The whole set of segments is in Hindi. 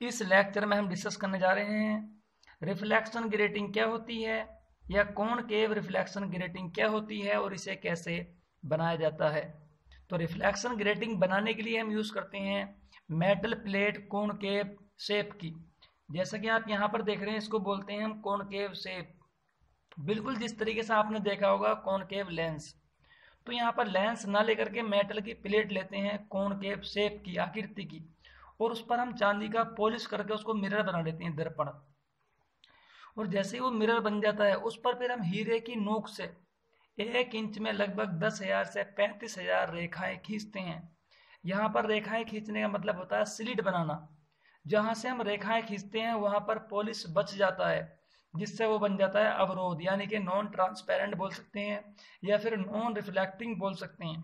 इस लेक्चर में हम डिस्कस करने जा रहे हैं, रिफ्लेक्शन ग्रेटिंग क्या होती है, या कौन केव रिफ्लेक्शन ग्रेटिंग क्या होती है और इसे कैसे बनाया जाता है। तो रिफ्लेक्शन ग्रेटिंग बनाने के लिए हम यूज़ करते हैं metal plate concave shape की। जैसा कि आप यहाँ पर देख रहे हैं, इसको बोलते हैं हम कौन केव शेप। बिल्कुल जिस तरीके से आपने देखा होगा कौन केव लेंस। तो यहाँ पर लेंस ना लेकर के मेटल की प्लेट लेते हैं कौन केव शेप की, आकृति की। और उस पर हम चांदी का पॉलिश करके उसको मिरर बना लेते हैं दर्पण। और जैसे ही वो मिरर बन जाता है, उस पर फिर हम हीरे की नोक से एक इंच में लगभग दस हज़ार से पैंतीस हज़ार रेखाएँ खींचते हैं। यहाँ पर रेखाएँ खींचने का मतलब होता है स्लिट बनाना। जहाँ से हम रेखाएँ खींचते हैं, वहाँ पर पॉलिश बच जाता है, जिससे वो बन जाता है अवरोध, यानी कि नॉन ट्रांसपेरेंट बोल सकते हैं, या फिर नॉन रिफ्लेक्टिंग बोल सकते हैं।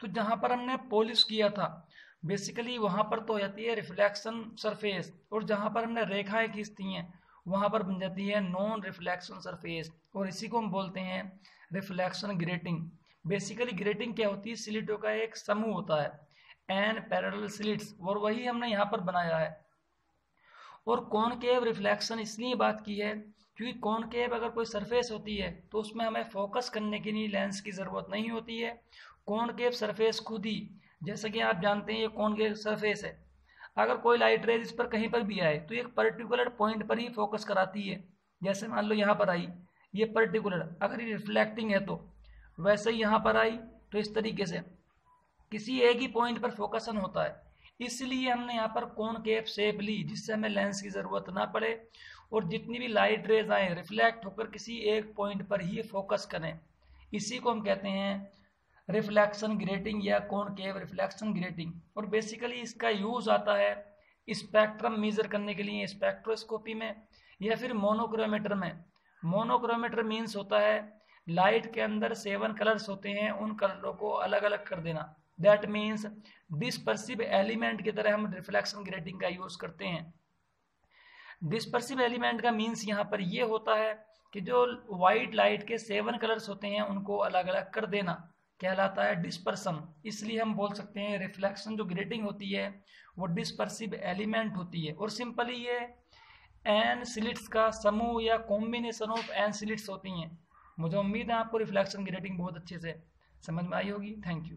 तो जहाँ पर हमने पॉलिश किया था बेसिकली वहाँ पर तो हो जाती है रिफ्लेक्शन सरफेस और जहाँ पर हमने रेखाएँ खींचती हैं, वहाँ पर बन जाती है नॉन रिफ्लेक्शन सरफेस और इसी को हम बोलते हैं रिफ्लेक्शन ग्रेटिंग बेसिकली ग्रेटिंग क्या होती है? सिलिटों का एक समूह होता है एन पैरल स्लिट्स और वही हमने यहाँ पर बनाया है। और कॉनकेव रिफ्लेक्शन इसलिए बात की है, क्योंकि कॉनकेव अगर कोई सरफेस होती है तो उसमें हमें फोकस करने के लिए लेंस की ज़रूरत नहीं होती है। कॉनकेव सरफेस खुद ही जैसे कि आप जानते हैं ये कॉनकेव सरफेस है। अगर कोई लाइट रेज इस पर कहीं पर भी आए तो एक पर्टिकुलर पॉइंट पर ही फोकस कराती है। जैसे मान लो यहाँ पर आई, ये पर्टिकुलर अगर ये रिफ्लेक्टिंग है तो वैसे ही यहाँ पर आई तो इस तरीके से। किसी एक ही पॉइंट पर फोकसन होता है। इसलिए हमने यहाँ पर कौन केप शेप ली, जिससे हमें लेंस की ज़रूरत ना पड़े, और जितनी भी लाइट रेज आए रिफ्लेक्ट होकर किसी एक पॉइंट पर ही फोकस करें। इसी को हम कहते हैं रिफ्लेक्शन ग्रेटिंग या कौन केव रिफ्लेक्शन ग्रेटिंग और बेसिकली इसका यूज़ आता है स्पेक्ट्रम मेजर करने के लिए स्पेक्ट्रोस्कोपी में या फिर मोनोक्रोमीटर में। मोनोक्रोमीटर मीन्स होता है लाइट के अंदर सेवन कलर्स होते हैं, उन कलरों को अलग अलग कर देना। दैट मीन्स डिस्पर्सिव एलिमेंट की तरह हम रिफ्लेक्शन ग्रेटिंग का यूज़ करते हैं। डिस्पर्सिव एलिमेंट का मीन्स यहाँ पर ये होता है कि जो व्हाइट लाइट के सेवन कलर्स होते हैं, उनको अलग अलग कर देना। कहलाता है डिस्पर्सन इसलिए हम बोल सकते हैं रिफ्लेक्शन जो ग्रेटिंग होती है, वो डिस्पर्सिव एलिमेंट होती है। और सिंपली ये एन सिलिट्स का समूह या कॉम्बिनेशन ऑफ़ एन सिलिट्स होती हैं। मुझे उम्मीद है आपको रिफ्लेक्शन ग्रेटिंग बहुत अच्छे से समझ में आई होगी। Thank you